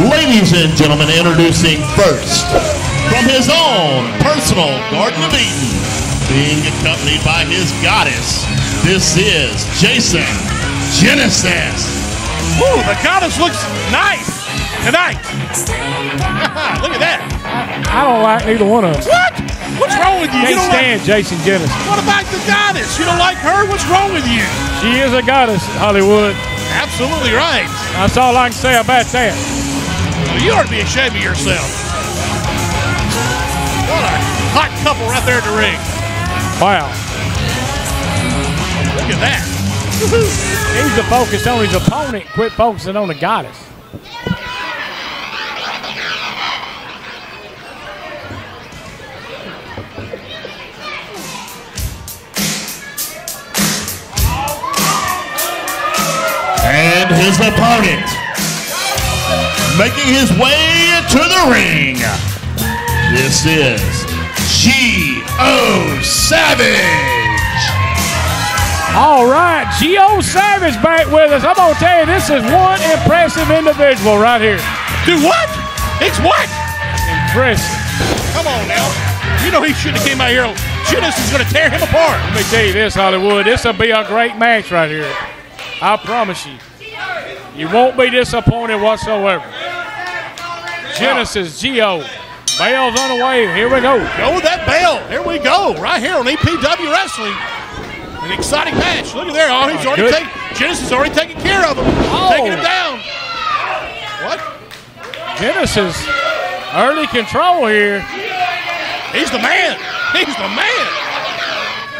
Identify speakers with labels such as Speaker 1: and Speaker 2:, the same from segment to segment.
Speaker 1: Ladies and gentlemen, introducing first, from his own personal Garden of Eden, being accompanied by his goddess, this is Jason Genesis.
Speaker 2: Ooh, the goddess looks nice tonight. Look at that.
Speaker 3: I don't like neither one of them.
Speaker 2: What? What's wrong with you? you
Speaker 3: Can't
Speaker 2: don't like,
Speaker 3: stand Jason Genesis.
Speaker 2: what about the goddess? You don't like her? What's wrong with you?
Speaker 3: She is a goddess, Hollywood.
Speaker 2: Absolutely right.
Speaker 3: That's all I can say about that.
Speaker 2: Well, you ought to be ashamed of yourself. What a hot couple right there in the ring.
Speaker 3: Wow.
Speaker 2: Look at that.
Speaker 3: He needs to focus on his opponent, quit focusing on the goddess.
Speaker 1: And his opponent, making his way to the ring, this is Gio Savage.
Speaker 3: All right, Gio Savage back with us. I'm gonna tell you, this is one impressive individual right here.
Speaker 2: Do what? It's what?
Speaker 3: Impressive.
Speaker 2: Come on now. You know he shouldn't have came out here. Judas is going to tear him apart.
Speaker 3: Let me tell you this, Hollywood. This will be a great match right here. I promise you. You won't be disappointed whatsoever. Genesis, Gio. Bell's on the way. Here we go.
Speaker 2: Go with that bell. Here we go. Right here on EPW Wrestling. An exciting match. Look at there. Oh, he's already taken. Genesis already taking care of him.
Speaker 3: Oh.
Speaker 2: Taking him down. What?
Speaker 3: Genesis, early control here.
Speaker 2: He's the man. He's the man.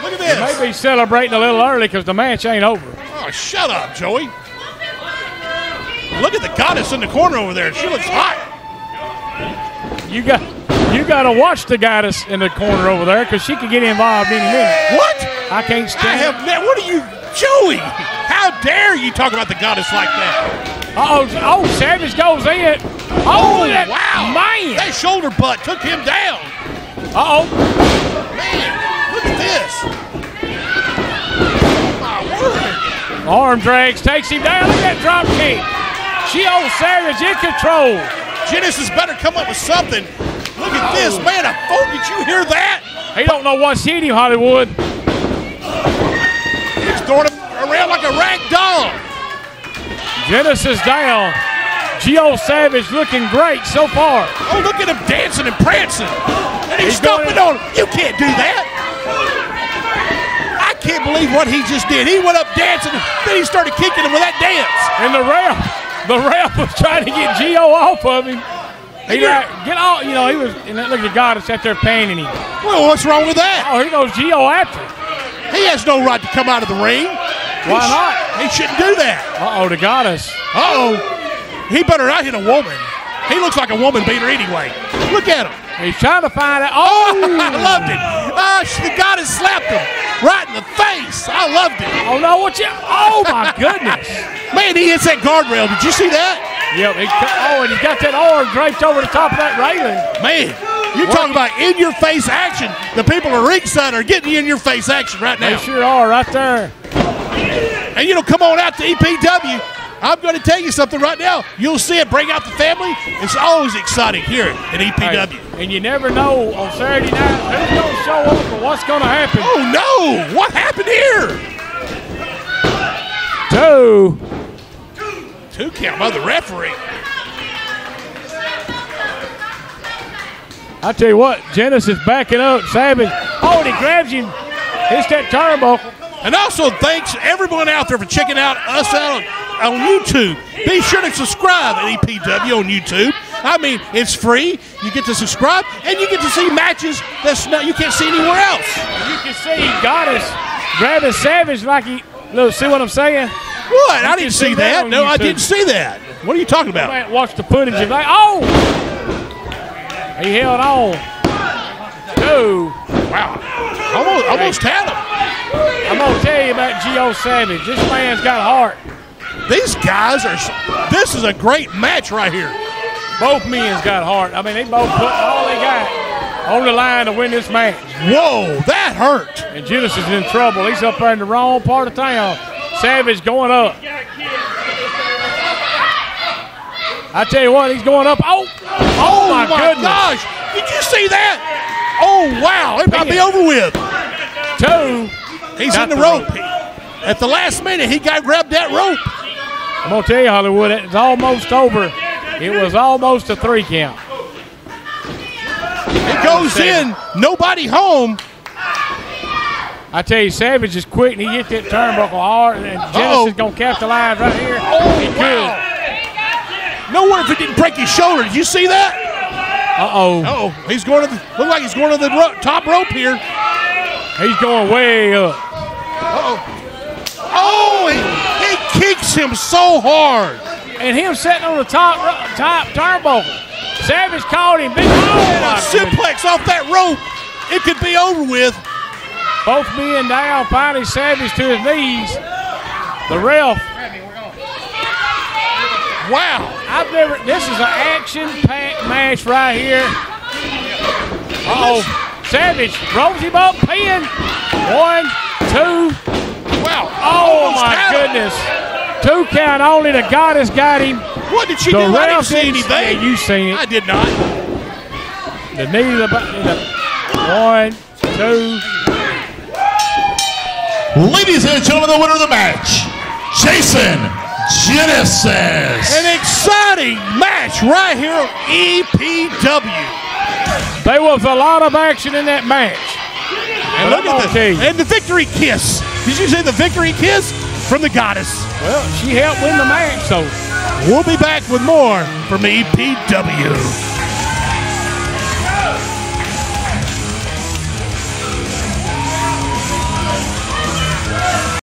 Speaker 2: Look at this.
Speaker 3: May be celebrating a little early because the match ain't over.
Speaker 2: Oh, shut up, Joey. Look at the goddess in the corner over there. She looks hot.
Speaker 3: You got you got to watch the goddess in the corner over there because she could get involved any minute.
Speaker 2: What?
Speaker 3: I can't stand.
Speaker 2: I have. What are you, Joey? How dare you talk about the goddess like that?
Speaker 3: Uh oh! Oh, Savage goes in. Oh, that
Speaker 2: wow.
Speaker 3: man!
Speaker 2: That shoulder butt took him down.
Speaker 3: Uh oh!
Speaker 2: Man, look at this. My word.
Speaker 3: Arm drags, takes him down. Look at that drop kick. She Gio Savage in control.
Speaker 2: Genesis better come up with something. Look at this, man. A phone. Did you hear that?
Speaker 3: He don't know what's hit him, Hollywood.
Speaker 2: He's throwing him around like a rag doll.
Speaker 3: Genesis down. Gio Savage looking great so far.
Speaker 2: Oh, look at him dancing and prancing. And he's,
Speaker 3: He's
Speaker 2: stomping on him. You can't do that. I can't believe what he just did. He went up dancing, then he started kicking him with that dance.
Speaker 3: And the ref, the ref was trying to get Gio off of him. He like, get off, you know, he was, and look at the goddess sat there painting him.
Speaker 2: Well, what's wrong with that?
Speaker 3: Oh, here goes Gio after. him.
Speaker 2: He has no right to come out of the ring.
Speaker 3: Why
Speaker 2: He sh-
Speaker 3: not?
Speaker 2: He shouldn't do that.
Speaker 3: Uh oh, the goddess.
Speaker 2: Uh-oh. He better not hit a woman. He looks like a woman beater anyway. Look at him.
Speaker 3: He's trying to find out.
Speaker 2: Oh,
Speaker 3: Oh,
Speaker 2: I loved it. Ah, sh the goddess slapped him right in the face. I loved it.
Speaker 3: oh no, what you? Oh my goodness.
Speaker 2: Man, he hits that guardrail. Did you see that?
Speaker 3: Yep. He, oh, and he got that arm draped over the top of that railing.
Speaker 2: Man, you talking about in your face action. The people at ringside are getting in your face action right now.
Speaker 3: They sure are right there.
Speaker 2: And you know, come on out to EPW. I'm going to tell you something right now. You'll see it bring out the family. It's always exciting here at EPW.
Speaker 3: Hey, and you never know on Saturday night who's going to show up or what's going to happen.
Speaker 2: Oh no! What happened here?
Speaker 3: Two.
Speaker 2: Two count by the referee.
Speaker 3: I tell you what, Genesis backing up. Savage. Oh, and he grabs him. Hits that turnbuckle.
Speaker 2: And also thanks everyone out there for checking out us out on, on YouTube. Be sure to subscribe at EPW on YouTube. I mean, it's free. You get to subscribe and you get to see matches that's not you can't see anywhere else.
Speaker 3: You can see Goddess grabbing Savage like he. Look, see what I'm saying?
Speaker 2: What? I didn't
Speaker 3: see
Speaker 2: see
Speaker 3: that
Speaker 2: that. No, I didn't see that. What are you talking about?
Speaker 3: Man, watch the footage and like, oh! He held on. Two.
Speaker 2: Wow. Almost, almost had him.
Speaker 3: I'm gonna tell you about Gio Savage. This man's got heart.
Speaker 2: These guys are. This is a great match right here.
Speaker 3: Both men's got heart. I mean, they both put all they got on the line to win this match.
Speaker 2: Whoa, that hurt.
Speaker 3: And Judas is in trouble. He's up there in the wrong part of town. Savage going up. I tell you what, he's going up. Oh, oh, my, oh goodness.
Speaker 2: gosh! Did you see that? Oh wow! It might be over with.
Speaker 3: Two.
Speaker 2: He's in the,
Speaker 3: the
Speaker 2: rope.
Speaker 3: rope.
Speaker 2: At the last minute, he got grabbed that rope.
Speaker 3: I'm going to tell you, Hollywood, it's almost over. It was almost a three count.
Speaker 2: It goes in. Nobody home.
Speaker 3: I tell you, Savage is quick and he hit that turnbuckle hard, and. Genesis is going to capitalize right here.
Speaker 2: Oh
Speaker 3: He
Speaker 2: wow! No wonder if he didn't break his shoulder. Did you see that?
Speaker 3: Uh-oh.
Speaker 2: Oh, he's going to the. Look like he's going to the ro- top rope here.
Speaker 3: He's going way up.
Speaker 2: Oh, he, he him so hard.
Speaker 3: And him sitting on the top top turnbuckle. Savage caught him. Big oh,
Speaker 2: And a
Speaker 3: my goodness.
Speaker 2: off that rope. It could be over with.
Speaker 3: Both men down. Finally, Savage to his knees. The ref.
Speaker 2: Wow.
Speaker 3: I've never. This is an action-packed match right here. Uh oh. Savage rolls him up. Pin. One, two.
Speaker 2: Wow.
Speaker 3: Oh my goodness. Two count only. The goddess got him.
Speaker 2: What did she
Speaker 3: The
Speaker 2: do? I didn't see anything.
Speaker 3: Yeah, you seen it.
Speaker 2: I did not.
Speaker 3: The knee the, the one, two.
Speaker 1: Ladies and gentlemen, the winner of the match, Jason Genesis.
Speaker 2: An exciting match right here on EPW.
Speaker 3: There was a lot of action in that match.
Speaker 2: And
Speaker 3: But
Speaker 2: look
Speaker 3: I'm
Speaker 2: at the and the victory kiss. Did you say the victory kiss from the goddess?
Speaker 3: Well, she helped win the match, so
Speaker 2: We'll be back with more from EPW.